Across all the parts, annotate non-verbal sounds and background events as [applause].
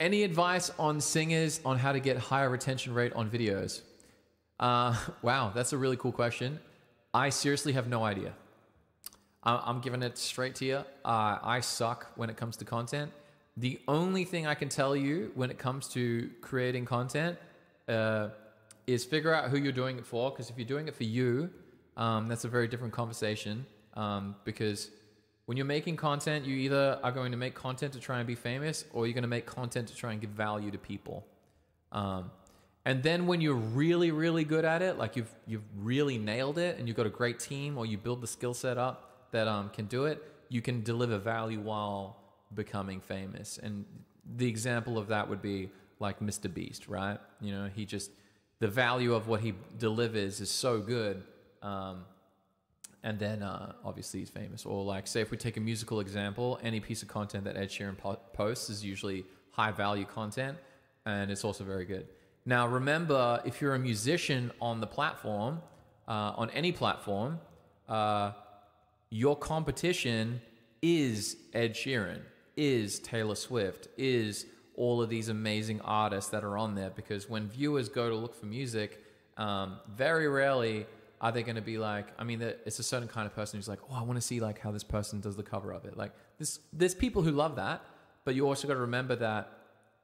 Any advice on singers on how to get higher retention rate on videos? Uh, [laughs] wow, that's a really cool question. I seriously have no idea. I'm giving it straight to you. Uh, I suck when it comes to content. The only thing I can tell you when it comes to creating content uh, is figure out who you're doing it for. Because if you're doing it for you, um, that's a very different conversation. Um, because when you're making content, you either are going to make content to try and be famous, or you're going to make content to try and give value to people. Um, and then when you're really, really good at it, like you've you've really nailed it, and you've got a great team, or you build the skill set up that um, can do it, you can deliver value while becoming famous. And the example of that would be like Mr. Beast, right? You know, he just the value of what he delivers is so good. Um, and then uh, obviously he's famous. Or like, say, if we take a musical example, any piece of content that Ed Sheeran po- posts is usually high value content, and it's also very good. Now, remember, if you're a musician on the platform, uh, on any platform, uh, your competition is Ed Sheeran, is Taylor Swift, is all of these amazing artists that are on there. Because when viewers go to look for music, um, very rarely are they going to be like, I mean, it's a certain kind of person who's like, oh, I want to see like how this person does the cover of it. Like, this, there's people who love that, but you also got to remember that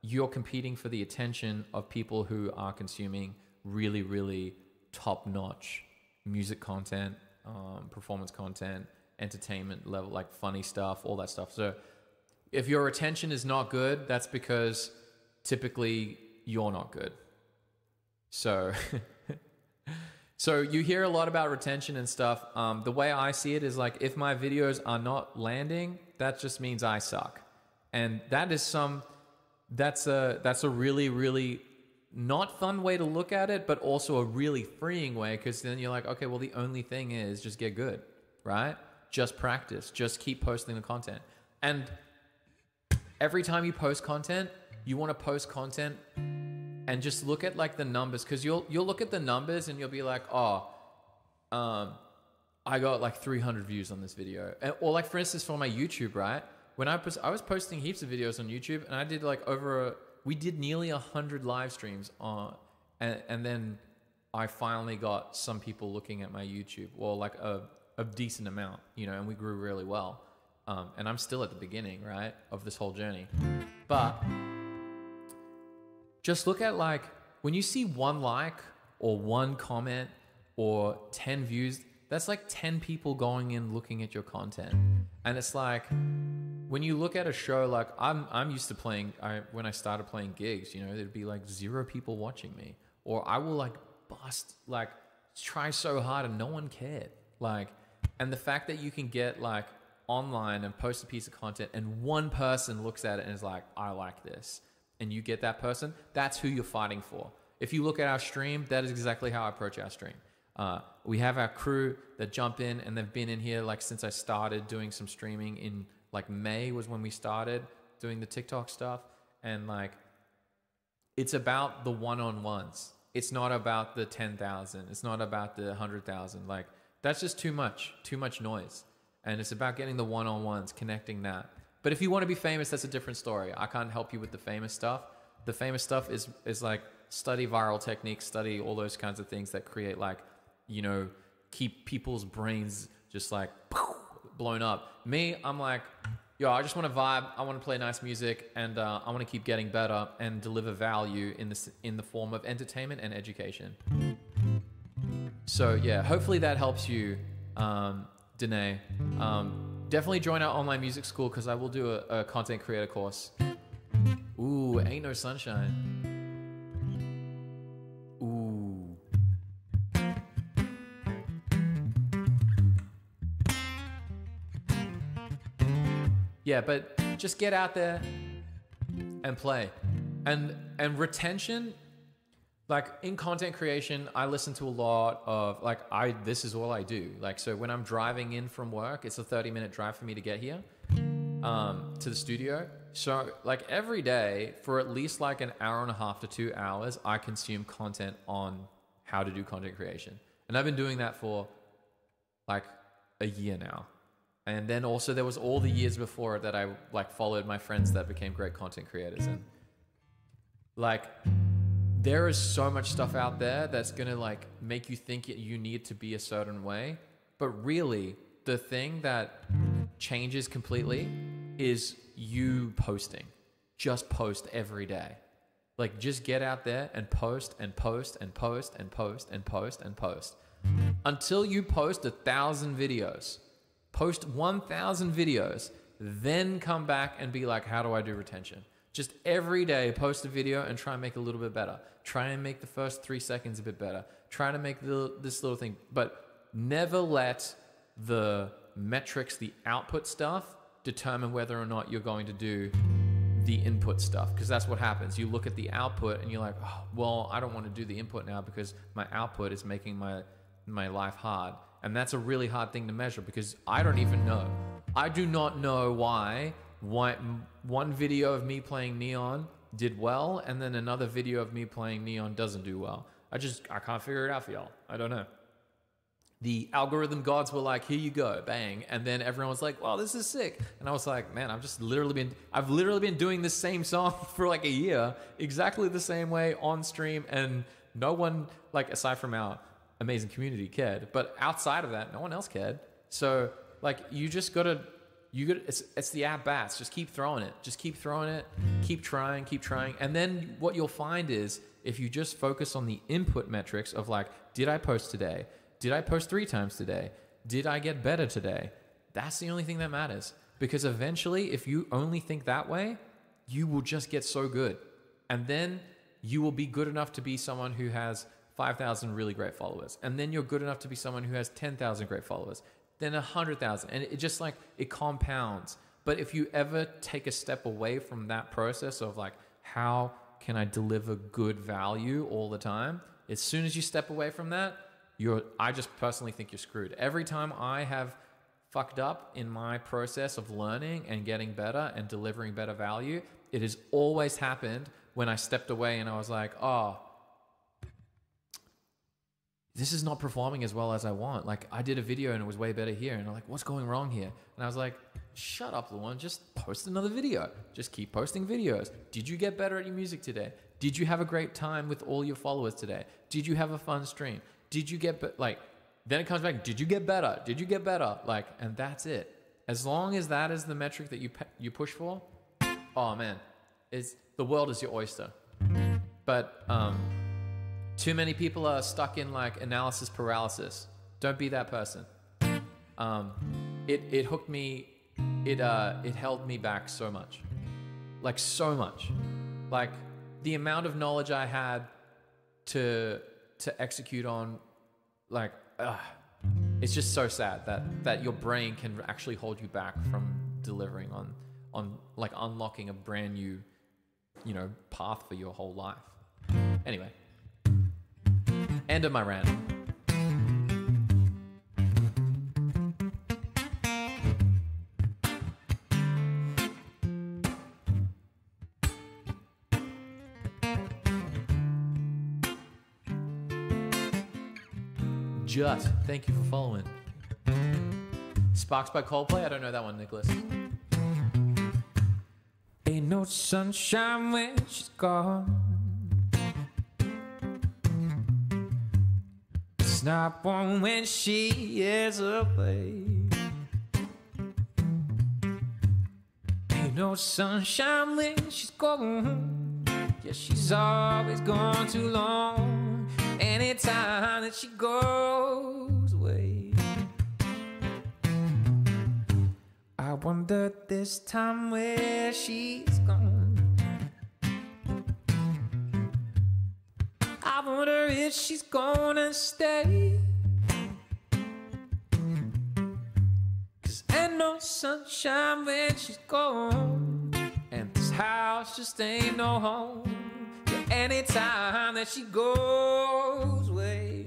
you're competing for the attention of people who are consuming really, really top notch music content, um, performance content, entertainment level, like funny stuff, all that stuff. So if your attention is not good, that's because typically you're not good. So, [laughs] so you hear a lot about retention and stuff. Um, the way I see it is like if my videos are not landing, that just means I suck, and that is some. That's a that's a really really not fun way to look at it, but also a really freeing way because then you're like, okay, well the only thing is just get good, right? Just practice, just keep posting the content, and every time you post content, you want to post content and just look at like the numbers because you'll you'll look at the numbers and you'll be like, oh, um, I got like 300 views on this video, and, or like for instance for my YouTube, right? When I was I was posting heaps of videos on YouTube, and I did like over a, we did nearly hundred live streams on, and and then I finally got some people looking at my YouTube, or like a a decent amount, you know, and we grew really well. Um, and I'm still at the beginning, right, of this whole journey, but just look at like when you see one like or one comment or 10 views that's like 10 people going in looking at your content. And it's like when you look at a show like i'm i'm used to playing I, when i started playing gigs you know there'd be like zero people watching me. Or i will like bust like try so hard and no one cared. Like and the fact that you can get like online and post a piece of content and one person looks at it and is like i like this and you get that person, that's who you're fighting for. If you look at our stream, that is exactly how I approach our stream. Uh, we have our crew that jump in and they've been in here like since I started doing some streaming in like May was when we started doing the TikTok stuff. And like, it's about the one on ones. It's not about the 10,000. It's not about the 100,000. Like, that's just too much, too much noise. And it's about getting the one on ones, connecting that. But if you want to be famous, that's a different story. I can't help you with the famous stuff. The famous stuff is is like study viral techniques, study all those kinds of things that create like, you know, keep people's brains just like [laughs] blown up. Me, I'm like, yo, I just want to vibe. I want to play nice music, and uh, I want to keep getting better and deliver value in this in the form of entertainment and education. So yeah, hopefully that helps you, um, Danae. Um, definitely join our online music school because I will do a, a content creator course. Ooh, ain't no sunshine. Ooh. Yeah, but just get out there and play. And and retention like in content creation i listen to a lot of like i this is all i do. Like so when i'm driving in from work it's a 30 minute drive for me to get here um, to the studio. So like every day for at least like an hour and a half to two hours i consume content on how to do content creation. And i've been doing that for like a year now. And then also there was all the years before that i like followed my friends that became great content creators. And Like, there is so much stuff out there that's gonna like make you think you need to be a certain way, but really, the thing that changes completely is you posting. Just post every day. Like, just get out there and post and post and post and post and post and post until you post a thousand videos. Post 1,000 videos, then come back and be like, how do I do retention? Just every day, post a video and try and make a little bit better. Try and make the first three seconds a bit better. Try to make the, this little thing, but never let the metrics, the output stuff, determine whether or not you're going to do the input stuff because that's what happens. You look at the output and you're like, oh, well, I don't want to do the input now because my output is making my my life hard. And that's a really hard thing to measure because I don't even know. I do not know why why one video of me playing Neon did well and then another video of me playing Neon doesn't do well. I just I can't figure it out for y'all. I don't know the algorithm gods were like, here you go, bang. And then everyone was like, wow, this is sick. And I was like, man, I've just literally been, I've literally been doing this same song [laughs] for like a year, exactly the same way on stream. And no one, like, aside from our amazing community, cared. But outside of that, no one else cared. So, like, you just gotta, you got it's, it's the at bats. Just keep throwing it. Just keep throwing it. Keep trying, keep trying. And then what you'll find is if you just focus on the input metrics of like, did I post today? Did I post three times today? Did I get better today? That's the only thing that matters. Because eventually, if you only think that way, you will just get so good. And then you will be good enough to be someone who has 5,000 really great followers. And then you're good enough to be someone who has 10,000 great followers. Then 100,000. And it just like, it compounds. But if you ever take a step away from that process of like, how can I deliver good value all the time? As soon as you step away from that, you're I just personally think you're screwed. Every time I have fucked up in my process of learning and getting better and delivering better value, it has always happened when I stepped away and I was like, "Oh, this is not performing as well as I want. Like I did a video and it was way better here, and I'm like, what's going wrong here? And I was like, shut up, Luan. Just post another video. Just keep posting videos. Did you get better at your music today? Did you have a great time with all your followers today? Did you have a fun stream? did you get be- like then it comes back did you get better did you get better like and that's it as long as that is the metric that you pe- you push for oh man is the world is your oyster but um too many people are stuck in like analysis paralysis. Don't be that person. Um it it hooked me it uh it held me back so much. Like so much. Like the amount of knowledge i had to to execute on like ugh, it's just so sad that that your brain can actually hold you back from delivering on on like unlocking a brand new you know path for your whole life. Anyway end of my rant Just. Thank you for following. Sparks by Coldplay. I don't know that one, Nicholas. Ain't no sunshine when she's gone. Not warm when she is away. Ain't no sunshine when she's gone. Yeah, she's always gone too long anytime that she goes away. I wonder this time where she's gone. Wonder if she's gonna stay. Cause ain't no sunshine when she's gone. And this house just ain't no home Yeah, anytime that she goes away.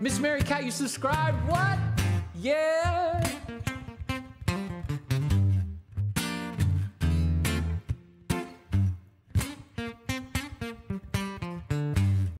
Miss Mary Cat, you subscribed? What? Yeah.